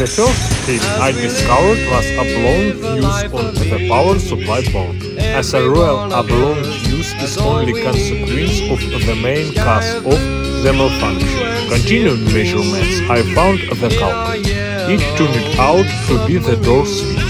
The first thing I discovered was a blown fuse on the power supply board. As a rule, a blown fuse is only consequence of the main cause of the malfunction. Continuing measurements, I found the culprit. It turned out to be the door switch.